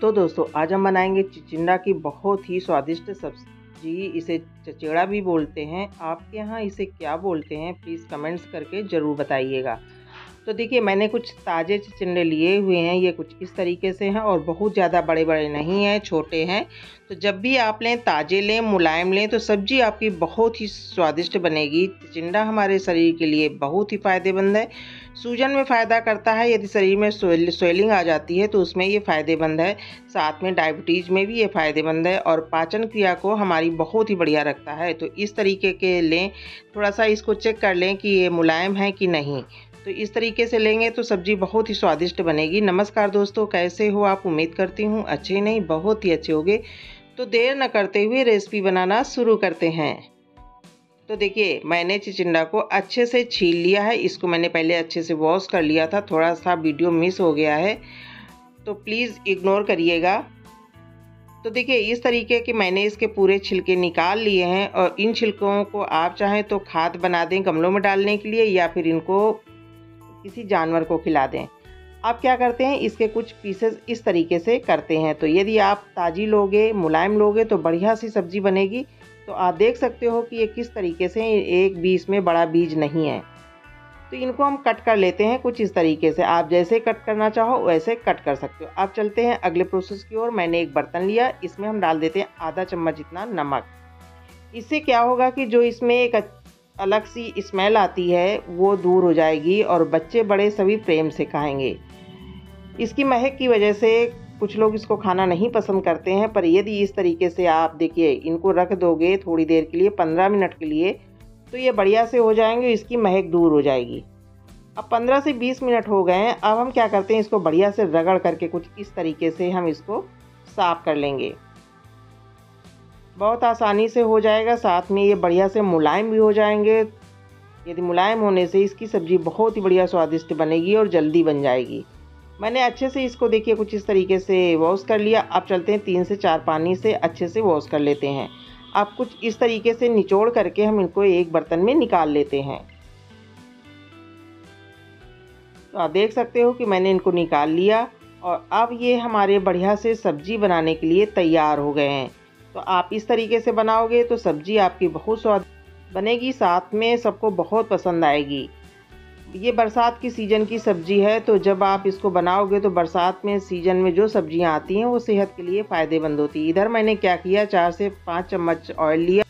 तो दोस्तों, आज हम बनाएँगे चिचिंडा की बहुत ही स्वादिष्ट सब्ज़ी। इसे चचेड़ा भी बोलते हैं। आपके यहाँ इसे क्या बोलते हैं प्लीज़ कमेंट्स करके ज़रूर बताइएगा। तो देखिए, मैंने कुछ ताज़े चिचिंडे लिए हुए हैं, ये कुछ इस तरीके से हैं और बहुत ज़्यादा बड़े बड़े नहीं हैं, छोटे हैं। तो जब भी आप लें, ताज़े लें, मुलायम लें तो सब्ज़ी आपकी बहुत ही स्वादिष्ट बनेगी। चिचिंडा हमारे शरीर के लिए बहुत ही फ़ायदेमंद है। सूजन में फ़ायदा करता है, यदि शरीर में स्वेलिंग आ जाती है तो उसमें ये फ़ायदेमंद है। साथ में डायबिटीज़ में भी ये फ़ायदेमंद है और पाचन क्रिया को हमारी बहुत ही बढ़िया रखता है। तो इस तरीके के लें थोड़ा सा इसको चेक कर लें कि ये मुलायम है कि नहीं। तो इस तरीके से लेंगे तो सब्ज़ी बहुत ही स्वादिष्ट बनेगी। नमस्कार दोस्तों, कैसे हो आप? उम्मीद करती हूँ अच्छे नहीं, बहुत ही अच्छे होंगे। तो देर न करते हुए रेसिपी बनाना शुरू करते हैं। तो देखिए, मैंने चिचिंडा को अच्छे से छील लिया है। इसको मैंने पहले अच्छे से वॉश कर लिया था। थोड़ा सा वीडियो मिस हो गया है। तो प्लीज़ इग्नोर करिएगा। तो देखिए, इस तरीके के मैंने इसके पूरे छिलके निकाल लिए हैं और इन छिलकों को आप चाहें तो खाद बना दें गमलों में डालने के लिए या फिर इनको किसी जानवर को खिला दें। आप क्या करते हैं? इसके कुछ पीसेस इस तरीके से करते हैं। तो यदि आप ताज़ी लोगे, मुलायम लोगे तो बढ़िया सी सब्ज़ी बनेगी। तो आप देख सकते हो कि ये किस तरीके से एक बीज में बड़ा बीज नहीं है। तो इनको हम कट कर लेते हैं कुछ इस तरीके से। आप जैसे कट करना चाहो, वैसे कट कर सकते हो। आप चलते हैं अगले प्रोसेस की ओर। मैंने एक बर्तन लिया। इसमें हम डाल देते हैं आधा चम्मच जितना नमक। इससे क्या होगा कि जो इसमें एक अलग सी स्मेल आती है, वो दूर हो जाएगी और बच्चे बड़े सभी प्रेम से खाएँगे। इसकी महक की वजह से कुछ लोग इसको खाना नहीं पसंद करते हैं, पर यदि इस तरीके से आप देखिए, इनको रख दोगे थोड़ी देर के लिए, पंद्रह मिनट के लिए तो ये बढ़िया से हो जाएँगे, इसकी महक दूर हो जाएगी। अब पंद्रह से बीस मिनट हो गए हैं, अब हम क्या करते हैं, इसको बढ़िया से रगड़ करके कुछ इस तरीके से हम इसको साफ़ कर लेंगे। बहुत आसानी से हो जाएगा। साथ में ये बढ़िया से मुलायम भी हो जाएँगे। यदि मुलायम होने से इसकी सब्ज़ी बहुत ही बढ़िया स्वादिष्ट बनेगी और जल्दी बन जाएगी। मैंने अच्छे से इसको देखिए, कुछ इस तरीके से वॉश कर लिया। अब चलते हैं तीन से चार पानी से अच्छे से वॉश कर लेते हैं। अब कुछ इस तरीके से निचोड़ करके हम इनको एक बर्तन में निकाल लेते हैं। तो आप देख सकते हो कि मैंने इनको निकाल लिया और अब ये हमारे बढ़िया से सब्ज़ी बनाने के लिए तैयार हो गए हैं। तो आप इस तरीके से बनाओगे तो सब्ज़ी आपकी बहुत स्वाद बनेगी, साथ में सबको बहुत पसंद आएगी। ये बरसात की सीज़न की सब्ज़ी है तो जब आप इसको बनाओगे तो बरसात में सीज़न में जो सब्ज़ियाँ आती हैं, वो सेहत के लिए फ़ायदेमंद होती है। इधर मैंने क्या किया, चार से पाँच चम्मच ऑयल लिया।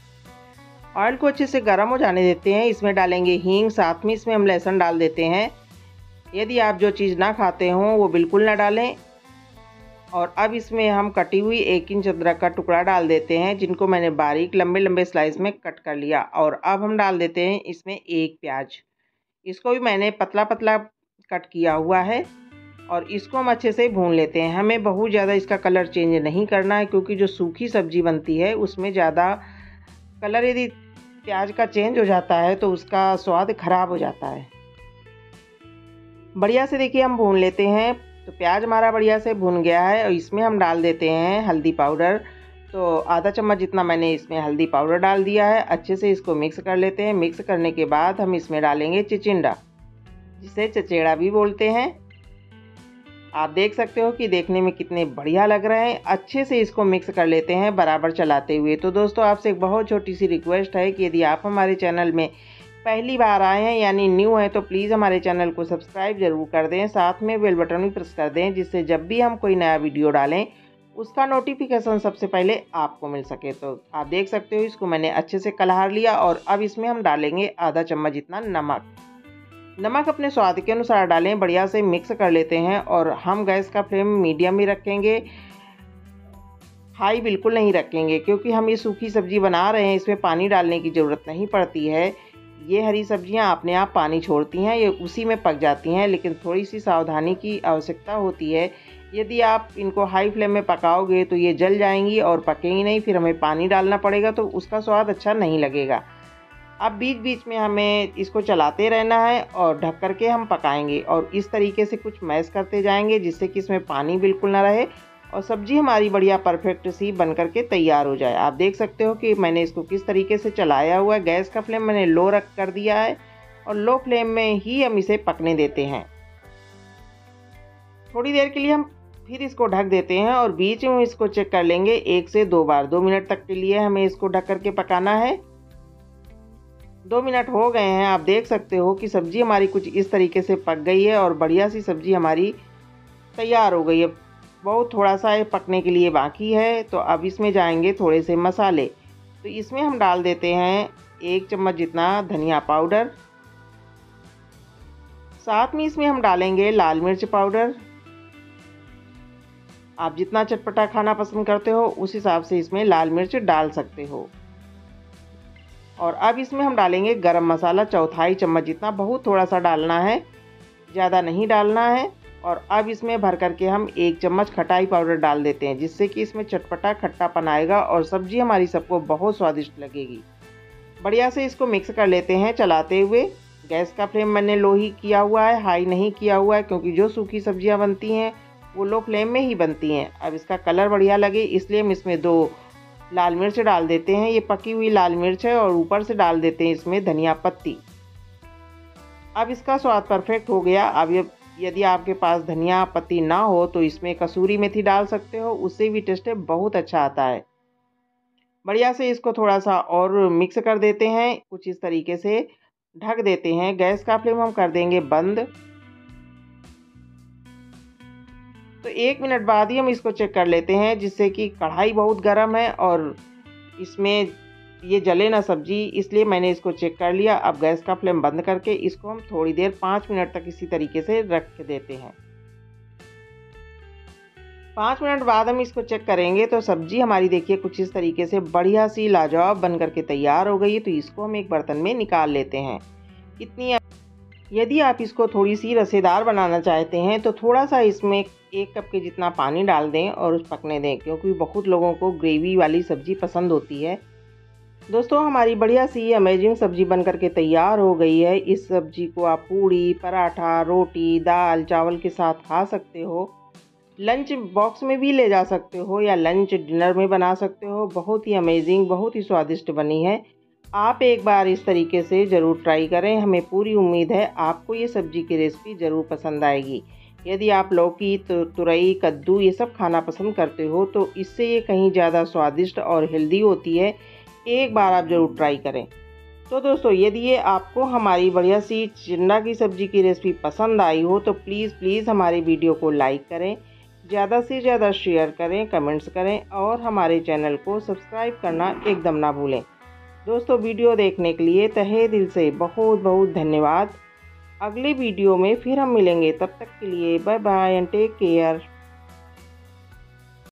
ऑयल को अच्छे से गर्म हो जाने देते हैं। इसमें डालेंगे हींग, साथ में इसमें हम लहसुन डाल देते हैं। यदि आप जो चीज़ ना खाते हों, वो बिल्कुल ना डालें। और अब इसमें हम कटी हुई एक इंच अदरक का टुकड़ा डाल देते हैं, जिनको मैंने बारीक लंबे लंबे स्लाइस में कट कर लिया। और अब हम डाल देते हैं इसमें एक प्याज। इसको भी मैंने पतला पतला कट किया हुआ है और इसको हम अच्छे से भून लेते हैं। हमें बहुत ज़्यादा इसका कलर चेंज नहीं करना है, क्योंकि जो सूखी सब्ज़ी बनती है, उसमें ज़्यादा कलर यदि प्याज का चेंज हो जाता है तो उसका स्वाद ख़राब हो जाता है। बढ़िया से देखिए हम भून लेते हैं। तो प्याज हमारा बढ़िया से भुन गया है और इसमें हम डाल देते हैं हल्दी पाउडर। तो आधा चम्मच जितना मैंने इसमें हल्दी पाउडर डाल दिया है, अच्छे से इसको मिक्स कर लेते हैं। मिक्स करने के बाद हम इसमें डालेंगे चिचिंडा, जिसे चचेड़ा भी बोलते हैं। आप देख सकते हो कि देखने में कितने बढ़िया लग रहे हैं। अच्छे से इसको मिक्स कर लेते हैं बराबर चलाते हुए। तो दोस्तों, आपसे एक बहुत छोटी सी रिक्वेस्ट है कि यदि आप हमारे चैनल में पहली बार आए हैं, यानी न्यू है तो प्लीज़ हमारे चैनल को सब्सक्राइब ज़रूर कर दें। साथ में बेल बटन भी प्रेस कर दें, जिससे जब भी हम कोई नया वीडियो डालें, उसका नोटिफिकेशन सबसे पहले आपको मिल सके। तो आप देख सकते हो, इसको मैंने अच्छे से कलहार लिया और अब इसमें हम डालेंगे आधा चम्मच जितना नमक। नमक अपने स्वाद के अनुसार डालें, बढ़िया से मिक्स कर लेते हैं और हम गैस का फ्लेम मीडियम ही रखेंगे। हाई बिल्कुल नहीं रखेंगे, क्योंकि हम ये सूखी सब्ज़ी बना रहे हैं, इसमें पानी डालने की ज़रूरत नहीं पड़ती है। ये हरी सब्ज़ियाँ अपने आप पानी छोड़ती हैं, ये उसी में पक जाती हैं, लेकिन थोड़ी सी सावधानी की आवश्यकता होती है। यदि आप इनको हाई फ्लेम में पकाओगे तो ये जल जाएँगी और पकेंगी नहीं, फिर हमें पानी डालना पड़ेगा तो उसका स्वाद अच्छा नहीं लगेगा। अब बीच बीच में हमें इसको चलाते रहना है और ढक करके हम पकाएँगे और इस तरीके से कुछ मैश करते जाएँगे जिससे कि इसमें पानी बिल्कुल ना रहे और सब्ज़ी हमारी बढ़िया परफेक्ट सी बन करके तैयार हो जाए। आप देख सकते हो कि मैंने इसको किस तरीके से चलाया हुआ है। गैस का फ्लेम मैंने लो रख कर दिया है और लो फ्लेम में ही हम इसे पकने देते हैं। थोड़ी देर के लिए हम फिर इसको ढक देते हैं और बीच में इसको चेक कर लेंगे। एक से दो बार, दो मिनट तक के लिए हमें इसको ढक करके पकाना है। दो मिनट हो गए हैं। आप देख सकते हो कि सब्ज़ी हमारी कुछ इस तरीके से पक गई है और बढ़िया सी सब्ज़ी हमारी तैयार हो गई है। बहुत थोड़ा सा पकने के लिए बाकी है तो अब इसमें जाएँगे थोड़े से मसाले। तो इसमें हम डाल देते हैं एक चम्मच जितना धनिया पाउडर। साथ में इसमें हम डालेंगे लाल मिर्च पाउडर। आप जितना चटपटा खाना पसंद करते हो, उस हिसाब से इसमें लाल मिर्च डाल सकते हो। और अब इसमें हम डालेंगे गरम मसाला, चौथाई चम्मच जितना बहुत थोड़ा सा डालना है, ज़्यादा नहीं डालना है। और अब इसमें भर करके हम एक चम्मच खटाई पाउडर डाल देते हैं, जिससे कि इसमें चटपटा, खट्टापन आएगा और सब्ज़ी हमारी सबको बहुत स्वादिष्ट लगेगी। बढ़िया से इसको मिक्स कर लेते हैं चलाते हुए। गैस का फ्लेम मैंने लो ही किया हुआ है, हाई नहीं किया हुआ है, क्योंकि जो सूखी सब्ज़ियाँ बनती हैं, वो लो फ्लेम में ही बनती हैं। अब इसका कलर बढ़िया लगे, इसलिए हम इसमें दो लाल मिर्च डाल देते हैं। ये पकी हुई लाल मिर्च है और ऊपर से डाल देते हैं इसमें धनिया पत्ती। अब इसका स्वाद परफेक्ट हो गया। अब ये यदि आपके पास धनिया पत्ती ना हो तो इसमें कसूरी मेथी डाल सकते हो, उससे भी टेस्ट बहुत अच्छा आता है। बढ़िया से इसको थोड़ा सा और मिक्स कर देते हैं, कुछ इस तरीके से ढक देते हैं। गैस का फ्लेम हम कर देंगे बंद। तो एक मिनट बाद ही हम इसको चेक कर लेते हैं, जिससे कि कढ़ाई बहुत गर्म है और इसमें ये जले ना सब्ज़ी, इसलिए मैंने इसको चेक कर लिया। अब गैस का फ्लेम बंद करके इसको हम थोड़ी देर पाँच मिनट तक इसी तरीके से रख देते हैं। पाँच मिनट बाद हम इसको चेक करेंगे तो सब्ज़ी हमारी देखिए कुछ इस तरीके से बढ़िया सी लाजवाब बन करके तैयार हो गई तो इसको हम एक बर्तन में निकाल लेते हैं। इतनी यदि आप इसको थोड़ी सी रसेदार बनाना चाहते हैं तो थोड़ा सा इसमें एक कप के जितना पानी डाल दें और उस पकने दें, क्योंकि बहुत लोगों को ग्रेवी वाली सब्ज़ी पसंद होती है। दोस्तों, हमारी बढ़िया सी अमेजिंग सब्ज़ी बन करके तैयार हो गई है। इस सब्ज़ी को आप पूड़ी, पराठा, रोटी, दाल, चावल के साथ खा सकते हो। लंच बॉक्स में भी ले जा सकते हो या लंच डिनर में बना सकते हो। बहुत ही अमेजिंग बहुत ही स्वादिष्ट बनी है। आप एक बार इस तरीके से ज़रूर ट्राई करें। हमें पूरी उम्मीद है आपको ये सब्ज़ी की रेसिपी ज़रूर पसंद आएगी। यदि आप लौकी तुरई, कद्दू ये सब खाना पसंद करते हो तो इससे ये कहीं ज़्यादा स्वादिष्ट और हेल्दी होती है। एक बार आप ज़रूर ट्राई करें। तो दोस्तों, यदि ये आपको हमारी बढ़िया सी चिंडा की सब्ज़ी की रेसिपी पसंद आई हो तो प्लीज़ प्लीज़ हमारी वीडियो को लाइक करें, ज़्यादा से ज़्यादा शेयर करें कमेंट्स करें और हमारे चैनल को सब्सक्राइब करना एकदम ना भूलें। दोस्तों वीडियो देखने के लिए तहे दिल से बहुत बहुत धन्यवाद। अगले वीडियो में फिर हम मिलेंगे, तब तक के लिए bye bye and take care